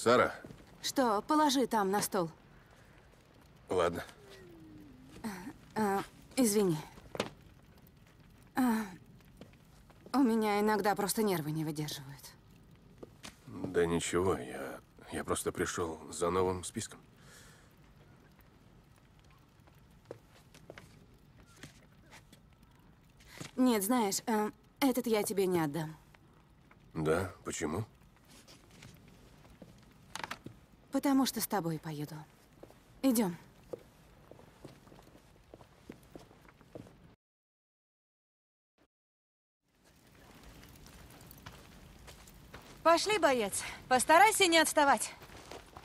Сара, Что, положи там на стол. ладно. А, извини. А, у меня иногда просто нервы не выдерживают. Да ничего, я, я просто пришел за новым списком. Нет, знаешь, а, этот я тебе не отдам. Да, почему? Потому что с тобой поеду. Идем. Пошли, боец. Постарайся не отставать.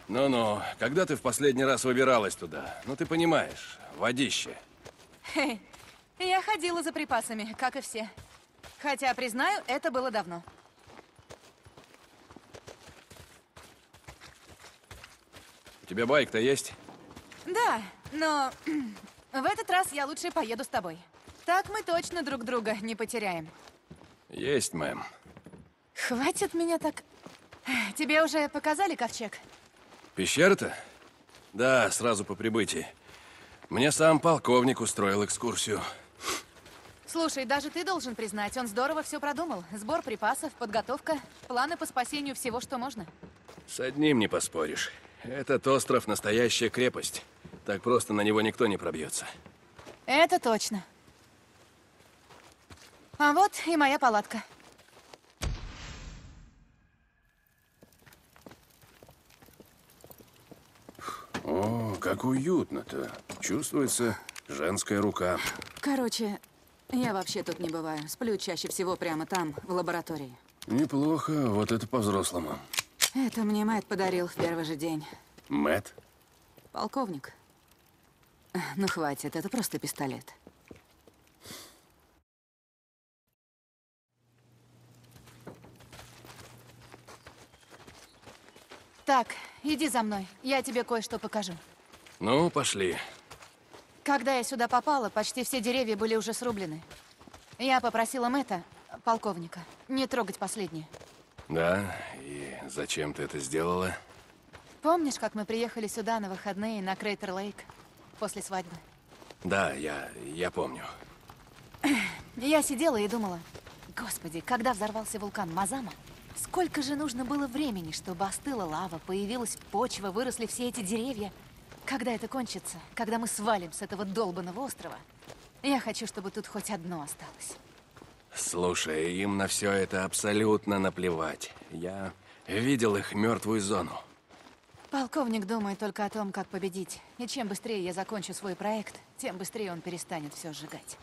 Ну-ну, когда ты в последний раз выбиралась туда? Ну, ты понимаешь, водище. Хе, Я ходила за припасами, как и все. Хотя, признаю, это было давно. У тебя байк-то есть? Да, но в этот раз я лучше поеду с тобой. Так мы точно друг друга не потеряем. Есть, мэм. Хватит меня так... Тебе уже показали ковчег? Пещера-то? Да, сразу по прибытии. Мне сам полковник устроил экскурсию. Слушай, даже ты должен признать, он здорово все продумал. Сбор припасов, подготовка, планы по спасению всего, что можно. С одним не поспоришь. Этот остров — настоящая крепость. Так просто на него никто не пробьется. Это точно. А вот и моя палатка. О, как уютно-то. Чувствуется женская рука. Короче, я вообще тут не бываю. Сплю чаще всего прямо там, в лаборатории. Неплохо, вот это по-взрослому. Это мне Мэтт подарил в первый же день. Мэт, Полковник. Ну, хватит, это просто пистолет. Так, иди за мной. Я тебе кое-что покажу. Ну, пошли. Когда я сюда попала, почти все деревья были уже срублены. Я попросила Мэтта, полковника, не трогать последние. Да, зачем ты это сделала? Помнишь, как мы приехали сюда на выходные на Крейтер Лейк после свадьбы? Да, я, я помню. Я сидела и думала, господи, когда взорвался вулкан Мазама, сколько же нужно было времени, чтобы остыла лава, появилась почва, выросли все эти деревья. Когда это кончится, когда мы свалим с этого долбанного острова, я хочу, чтобы тут хоть одно осталось. Слушай, им на все это абсолютно наплевать. Я видел их мертвую зону. Полковник думает только о том, как победить. И чем быстрее я закончу свой проект, тем быстрее он перестанет все сжигать.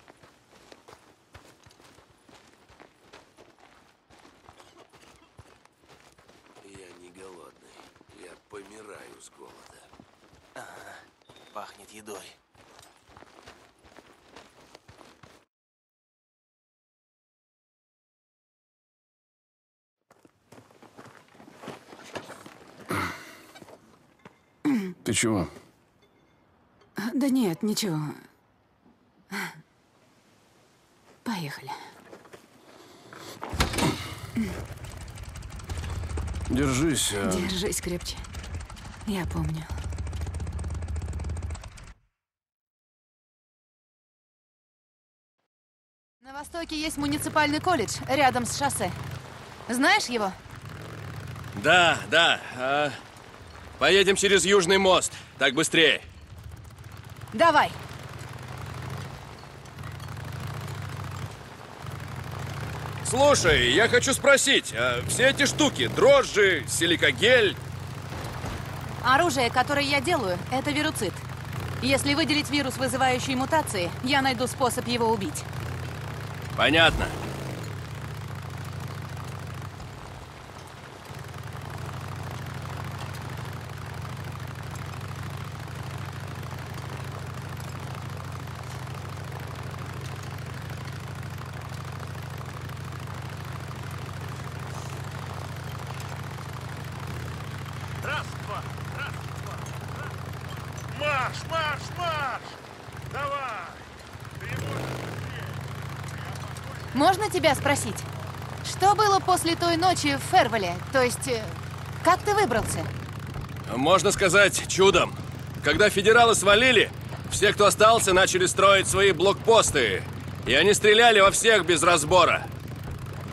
Я не голодный. Я помираю с голода. Ага, пахнет едой. ты чего? Да нет, ничего. Поехали. Держись. а. Держись крепче. Я помню. На востоке есть муниципальный колледж рядом с шоссе. Знаешь его? Да, да. а, поедем через Южный мост. Так быстрее. Давай. Слушай, я хочу спросить, а все эти штуки, дрожжи, силикогель, Оружие, которое я делаю, это вируцид. Если выделить вирус, вызывающий мутации, я найду способ его убить. понятно. Раз, два, раз, два. раз. Марш, марш, марш! Давай! Ты можешь быстрее. Можно тебя спросить? Что было после той ночи в Фервеле? То есть, э, как ты выбрался? можно сказать, чудом. Когда федералы свалили, все, кто остался, начали строить свои блокпосты. И они стреляли во всех без разбора.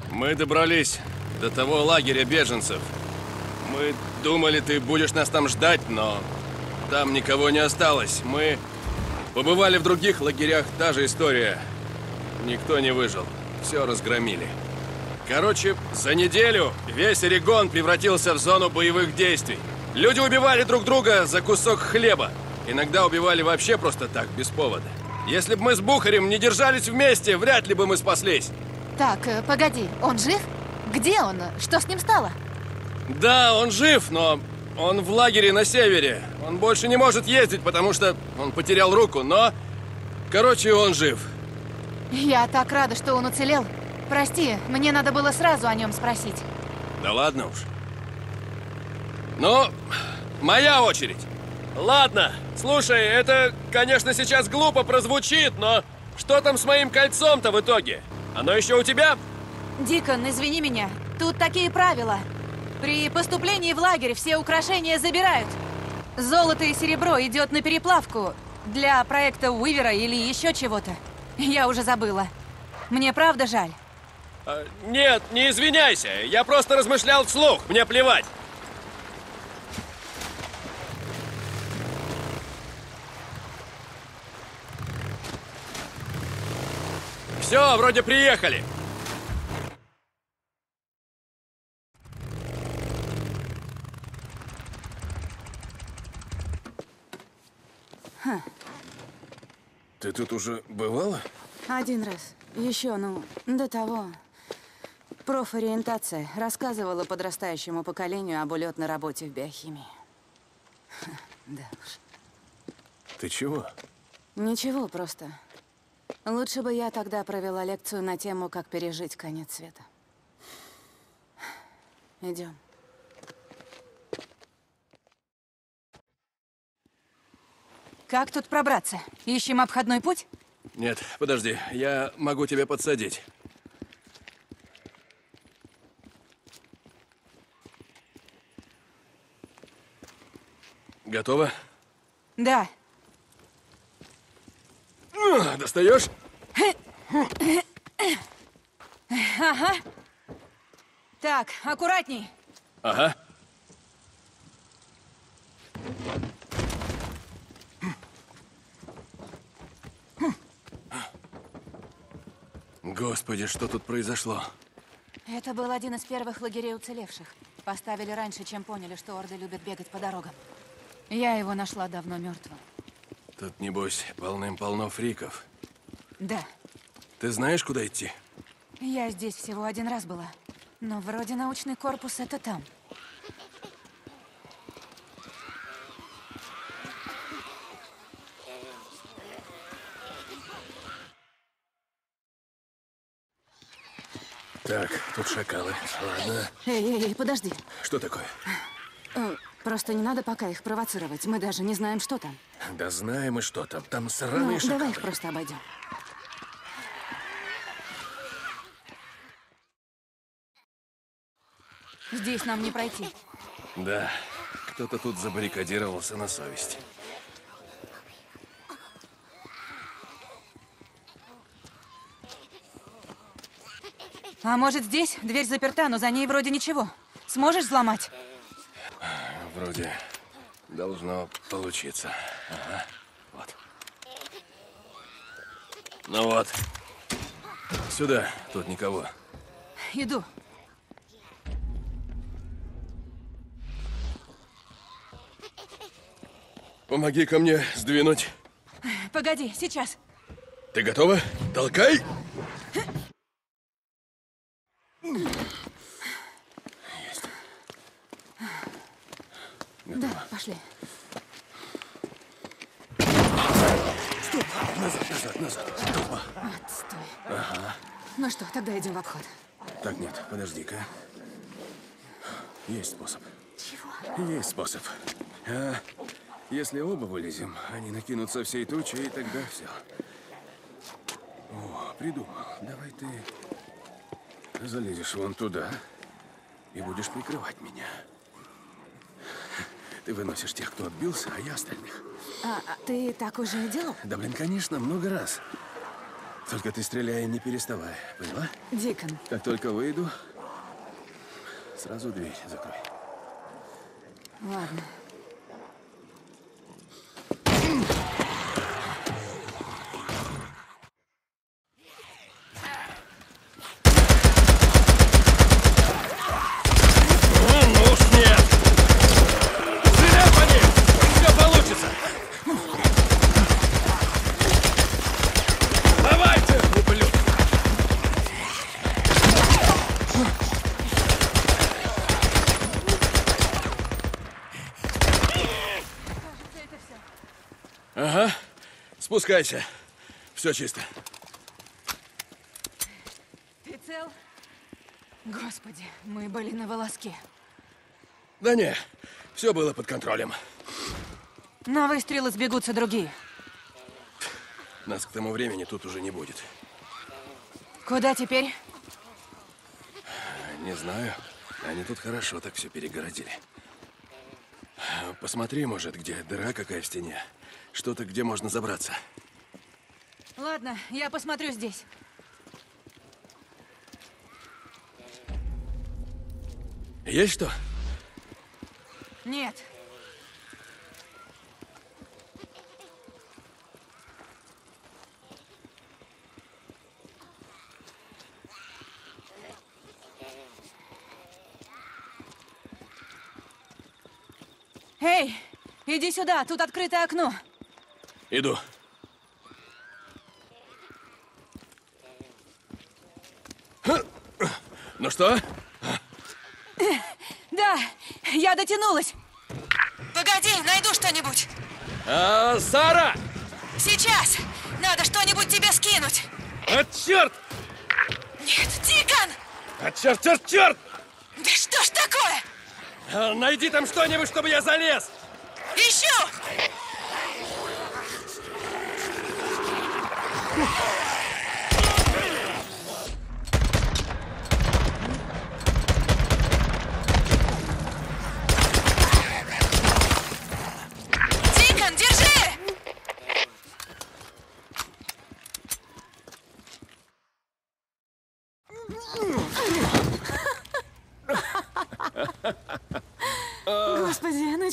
Мы добрались до того лагеря беженцев. Мы думали, ты будешь нас там ждать, но там никого не осталось. Мы побывали в других лагерях, та же история. Никто не выжил. Все разгромили. Короче, за неделю весь Орегон превратился в зону боевых действий. Люди убивали друг друга за кусок хлеба. Иногда убивали вообще просто так, без повода. Если бы мы с Бухарем не держались вместе, вряд ли бы мы спаслись. Так, э, погоди, он жив? Где он? Что с ним стало? Да, он жив, но он в лагере на севере. Он больше не может ездить, потому что он потерял руку, но... Короче, он жив. Я так рада, что он уцелел. Прости, мне надо было сразу о нем спросить. Да ладно уж. Ну, моя очередь. Ладно, слушай, это, конечно, сейчас глупо прозвучит, но что там с моим кольцом-то в итоге? Оно еще у тебя? Дикон, извини меня. Тут такие правила. При поступлении в лагерь все украшения забирают. Золото и серебро идет на переплавку. Для проекта Уивера или еще чего-то. Я уже забыла. Мне правда жаль. А, нет, не извиняйся. Я просто размышлял вслух. Мне плевать. Все, вроде приехали. Ты тут уже бывала? Один раз. Еще, ну, до того. Профориентация рассказывала подрастающему поколению об улетной работе в биохимии. Ха, Да уж. Ты чего? Ничего, просто. Лучше бы я тогда провела лекцию на тему, как пережить конец света. Идем. Как тут пробраться? Ищем обходной путь? Нет, подожди, я могу тебя подсадить. Готово? Да. Достаешь? Так, аккуратней. Ага. Господи, что тут произошло? Это был один из первых лагерей уцелевших. Поставили раньше, чем поняли, что орды любят бегать по дорогам. Я его нашла давно мертвым. Тут, небось, полным-полно фриков. Да, Ты знаешь, куда идти? я здесь всего один раз была. Но вроде научный корпус это там. Так, тут шакалы. Ладно. Эй, эй, эй, подожди. Что такое? Э, Просто не надо пока их провоцировать. Мы даже не знаем, что там. Да знаем мы, что там. Там Ну, сраные шакалы. давай их просто обойдем. Здесь нам не пройти. Да, кто-то тут забаррикадировался на совесть. А может здесь? Дверь заперта, но за ней вроде ничего. Сможешь взломать? Вроде должно получиться. Ага, вот. Ну вот. Сюда, тут никого. Иду. Помоги ко мне сдвинуть. Погоди, сейчас. Ты готова? Толкай! Пошли. Назад, назад, назад. Тупо. Отстой. Ну что, тогда идем в обход. Так, нет, подожди-ка. Есть способ. Чего? Есть способ. А если оба вылезем, они накинутся всей тучей, и тогда все. О, придумал. Давай ты залезешь вон туда и будешь прикрывать меня. Ты выносишь тех, кто отбился, а я остальных. А, а ты так уже делал? Да, блин, конечно, много раз. Только ты стреляй, не переставай, поняла? Дикон, Как только выйду, сразу дверь закрой. ладно. Ну уж нет! Стреляй по ним! Все получится! Давайте, ублюдки! Ага, спускайся. Все чисто. Ты цел? Господи, мы были на волоске. Да не, все было под контролем. На выстрелы сбегутся другие. Нас к тому времени тут уже не будет. Куда теперь? Не знаю. Они тут хорошо так все перегородили. Посмотри, может, где дыра какая в стене. Что-то, где можно забраться. Ладно, я посмотрю здесь. Есть что? Нет. Эй, иди сюда, тут открытое окно. Иду. Ну что? Да, я дотянулась. Погоди, найду что-нибудь. А, Сара! Сейчас! Надо что-нибудь тебе скинуть. А, черт! Нет, Дикон! А, черт, черт, черт! Да что ж такое? А, найди там что-нибудь, чтобы я залез! Ищу! Дикон,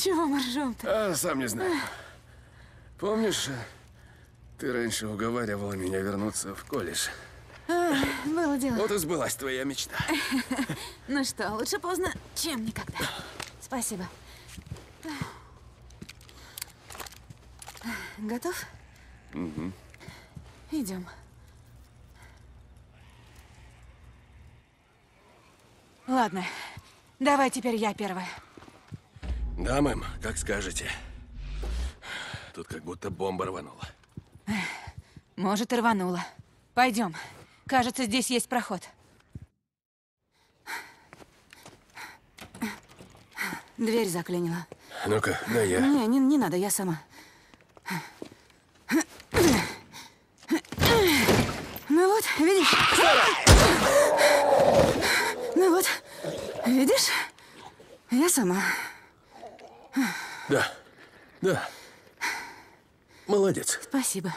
чего мы ржем-то? А, сам не знаю. Помнишь, ты раньше уговаривала меня вернуться в колледж? Было дело. Вот и сбылась твоя мечта. Ну что, лучше поздно, чем никогда. Спасибо. Готов? Угу. Идем. Ладно, давай теперь я первая. Да, мэм, как скажете. Тут как будто бомба рванула. Может, и рванула. Пойдем. Кажется, здесь есть проход. Дверь заклинила. Ну-ка, да я. Не, не, не надо, я сама. Ну вот, видишь? Ну вот, видишь? Я сама. Да, да. Молодец. Спасибо.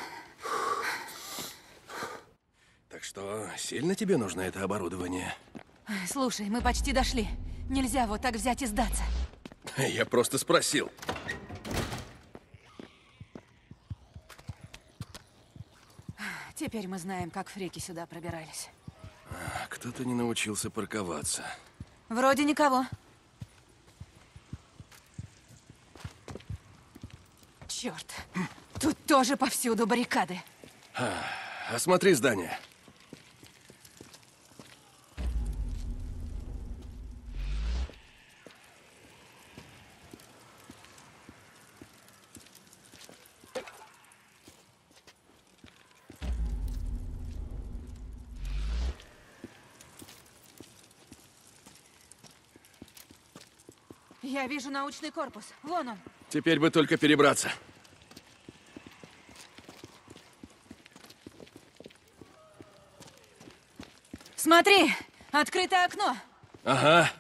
Так что, сильно тебе нужно это оборудование? Слушай, мы почти дошли. Нельзя вот так взять и сдаться. Я просто спросил. Теперь мы знаем, как фрики сюда пробирались. А Кто-то не научился парковаться. Вроде никого. Черт, тут тоже повсюду баррикады. Осмотри здание. Я вижу научный корпус. Вон он. Теперь бы только перебраться. Смотри, открытое окно. Ага.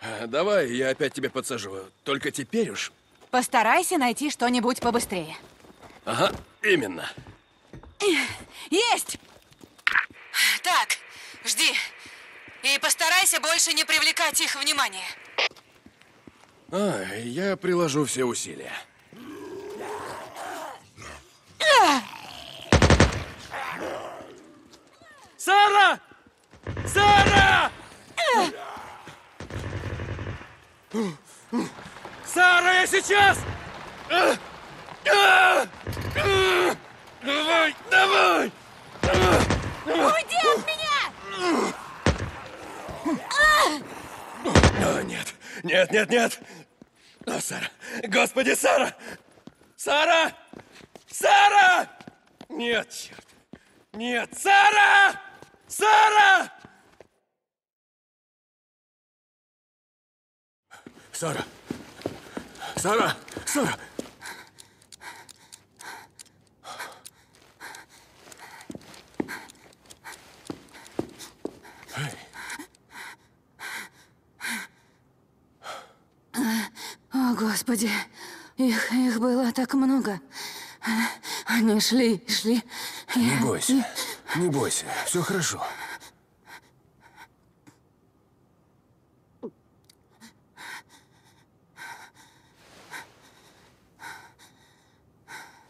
А, Давай, я опять тебя подсаживаю. Только теперь уж. Постарайся найти что-нибудь побыстрее. Ага, именно. Есть! Так, жди. И постарайся больше не привлекать их внимание. А, я приложу все усилия. Сара! Сара! Сара, я сейчас! Давай, давай! Уйди от меня! Нет, нет, нет, нет! О, Сара! Господи, Сара! Сара! Сара! Нет, черт! Нет, Сара! Сара! Сара! Сара! Сара! О, Господи, их, их было так много. Они шли, шли. Не бойся. Не бойся. Все хорошо.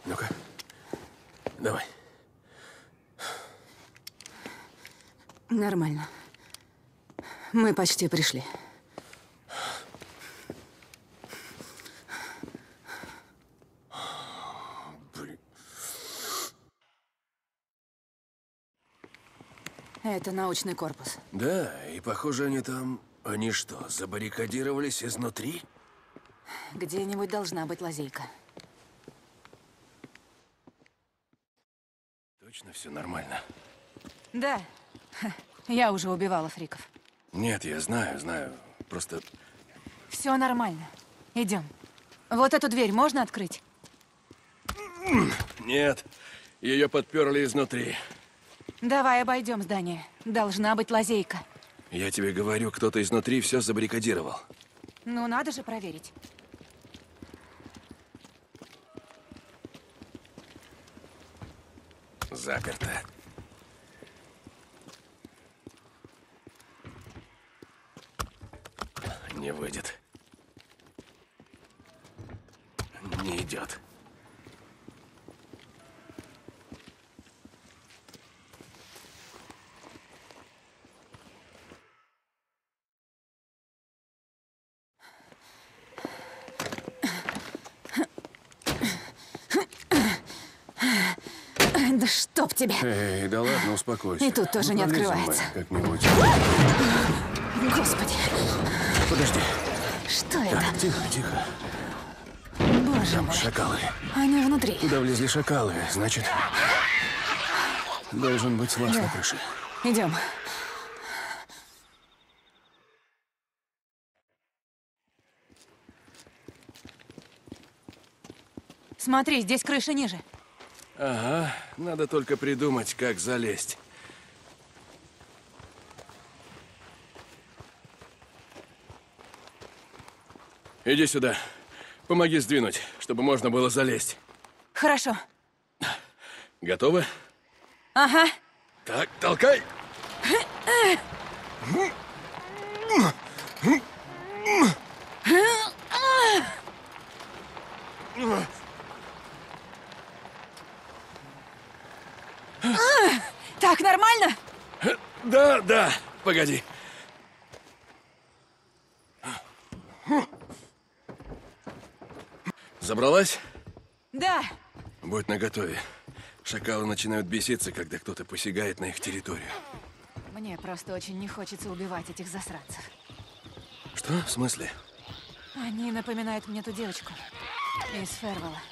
Ну-ка. Давай. Нормально. Мы почти пришли. Блин. Это научный корпус. Да, и похоже, они там... Они что, забаррикадировались изнутри? Где-нибудь должна быть лазейка. Точно все нормально? Да. Я уже убивала фриков. Нет, я знаю, знаю. Просто Все нормально. Идем. Вот эту дверь можно открыть? Нет, ее подперли изнутри. Давай обойдем здание. Должна быть лазейка. Я тебе говорю, кто-то изнутри все забаррикадировал. Ну, надо же проверить. заперто. Не выйдет. Не идет. Да чтоб тебя! Эй, да ладно, успокойся. И тут тоже не пролезем мы открывается. Как-нибудь. Господи, Подожди. что это? Тихо, тихо. Боже Там мой, шакалы. они внутри. Туда влезли шакалы, значит... Должен быть лаз на крыше. Идем. Смотри, здесь крыша ниже. Ага, надо только придумать, как залезть. Иди сюда. Помоги сдвинуть, чтобы можно было залезть. Хорошо. Готовы? Ага. Так, толкай. Так, нормально? Да, да. Погоди. Забралась? Да. Будь наготове. Шакалы начинают беситься, когда кто-то посягает на их территорию. Мне просто очень не хочется убивать этих засранцев. Что? В смысле? Они напоминают мне ту девочку из Фервелла.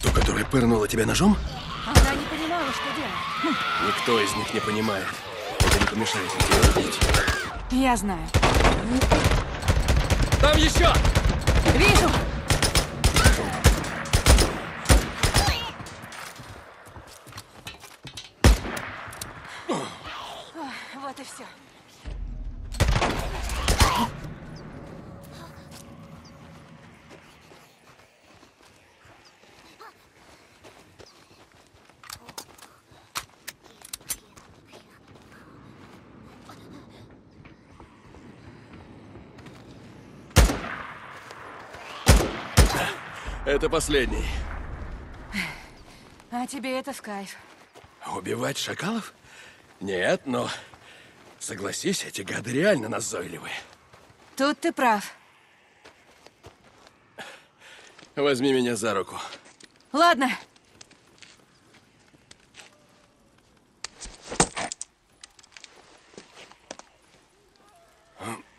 Ту, которая пырнула тебя ножом? Она не понимала, что делать. Никто из них не понимает. Это не помешает убить. Я знаю. Там еще! Вижу! Вот и все. Это последний. А тебе это в кайф. Убивать шакалов? Нет, но... Согласись, эти гады реально назойливые. Тут ты прав. Возьми меня за руку. Ладно.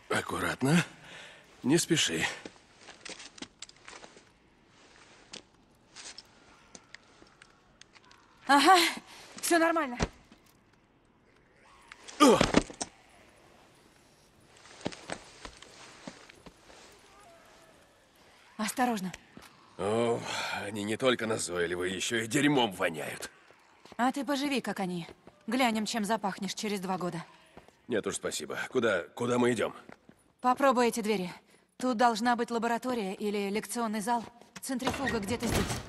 Аккуратно. Не спеши. Ага, все нормально. О! Осторожно. О, они не только назойливые, еще и дерьмом воняют. А ты поживи, как они. Глянем, чем запахнешь через два года. Нет уж, спасибо. Куда, куда мы идем? Попробуй эти двери. Тут должна быть лаборатория или лекционный зал. Центрифуга где-то здесь.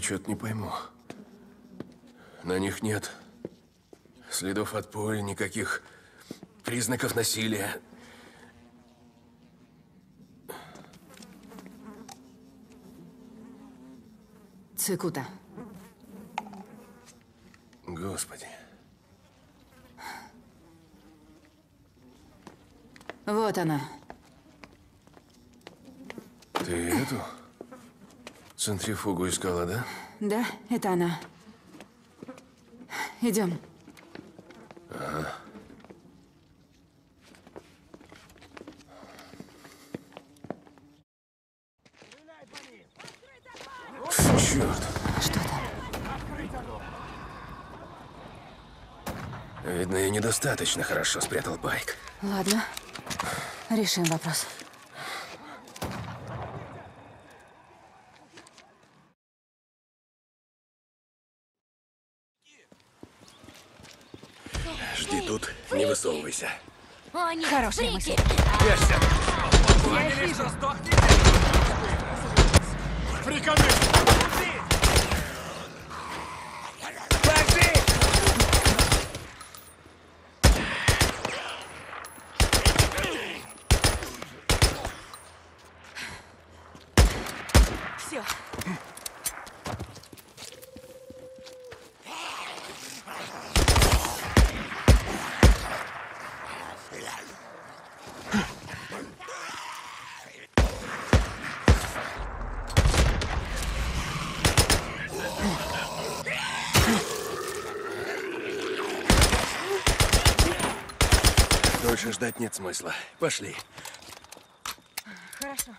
Я что-то не пойму. На них нет следов от пуль, никаких признаков насилия. Цикута. Господи. Вот она. Ты эту центрифугу искала, да? Да, это она. Идем. Черт. Что там? Видно, я недостаточно хорошо спрятал байк. Ладно. Решим вопрос. Жди высовывайся. Они Хорошая фрики. мысль. Все. Ждать нет смысла. Пошли. Хорошо.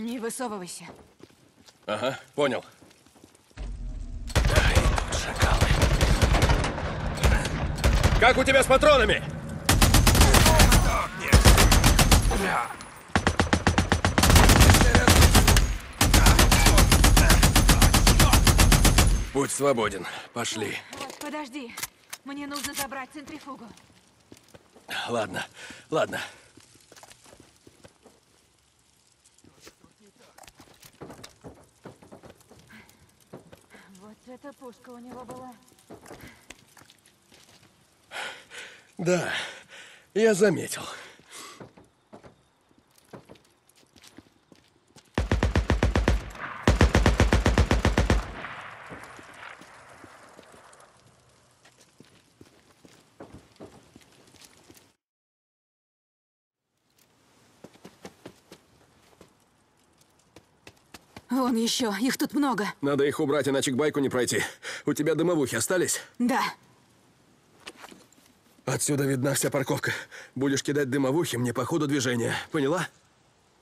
Не высовывайся. Ага, понял. Шакалы. Как у тебя с патронами? Будь свободен. Пошли. Подожди. Мне нужно забрать центрифугу. Ладно, ладно. Эта пушка у него была. Да, я заметил. Вон еще, их тут много. Надо их убрать, иначе к байку не пройти. У тебя дымовухи остались? Да. Отсюда видна вся парковка. Будешь кидать дымовухи мне по ходу движения. Поняла?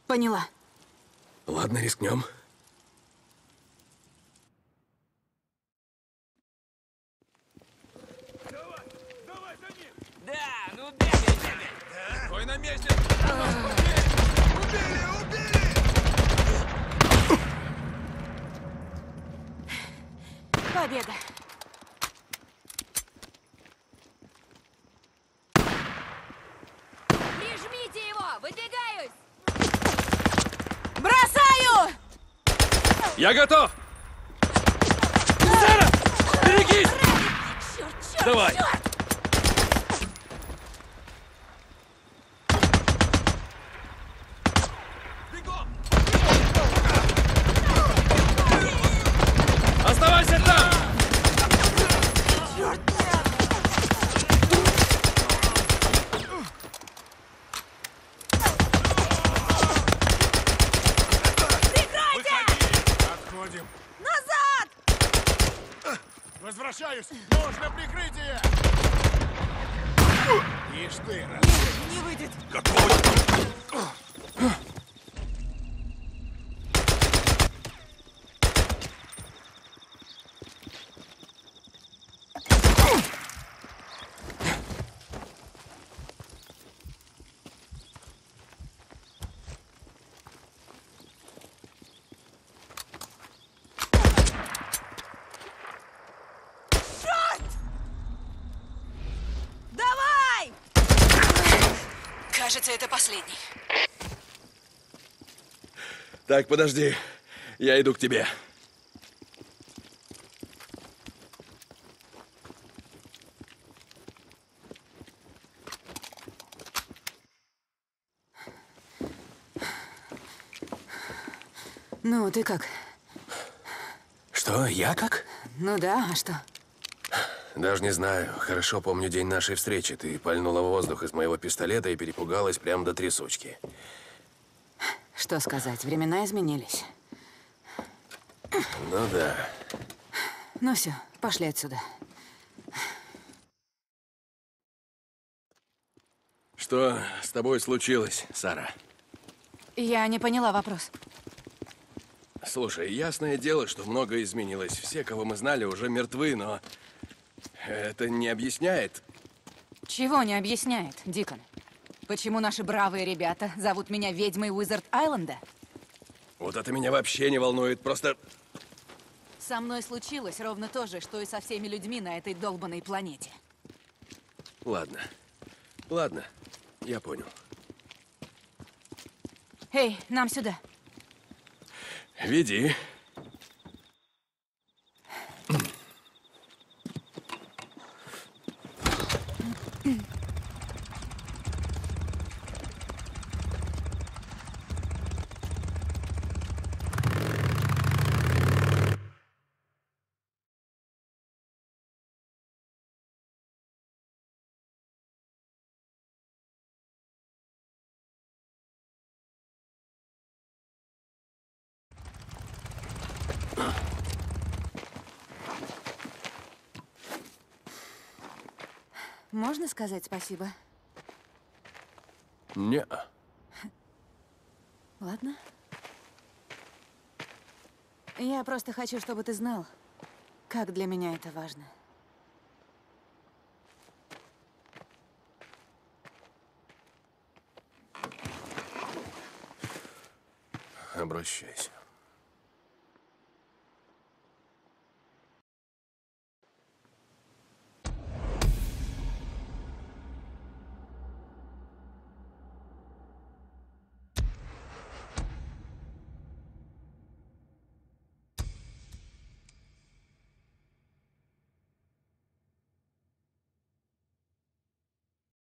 Поняла. Ладно, рискнем. Победа. Прижмите его! Выдвигаюсь! Бросаю! Я готов! Сара! Берегись! Черт, черт, Давай! черт! Оставайся там! Отходим. Назад! Возвращаюсь! Нужно прикрытие! Ишь ты, раз. Не выйдет! Давай! Кажется, это последний. Так, подожди. Я иду к тебе. Ну, ты как? Что, я как? Ну да, а что? Даже не знаю. Хорошо помню день нашей встречи. Ты пальнула в воздух из моего пистолета и перепугалась прямо до трясучки. Что сказать, времена изменились. Ну да. Ну все, пошли отсюда. Что с тобой случилось, Сара? Я не поняла вопрос. Слушай, ясное дело, что многое изменилось. Все, кого мы знали, уже мертвы, но это не объясняет. Чего не объясняет, Дикон? Почему наши бравые ребята зовут меня ведьмой Уизард-Айленда? Вот это меня вообще не волнует. Просто Со мной случилось ровно то же, что и со всеми людьми на этой долбанной планете. ладно. Ладно, я понял. Эй, нам сюда. Веди. Можно сказать спасибо? Не. Ладно. Я просто хочу, чтобы ты знал, как для меня это важно. Обращайся.